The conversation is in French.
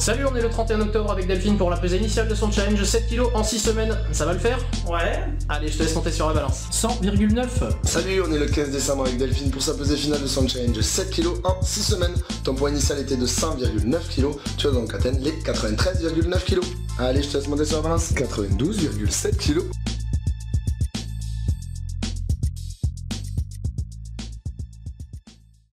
Salut, on est le 31 octobre avec Delphine pour la pesée initiale de son challenge 7 kg en 6 semaines. Ça va le faire? Ouais. Allez, je te laisse monter sur la balance. 100,9 Salut, on est le 15 décembre avec Delphine pour sa pesée finale de son challenge 7 kg en 6 semaines. Ton poids initial était de 100,9 kg, tu as donc atteindre les 93,9 kg. Allez, je te laisse monter sur la balance. 92,7 kg.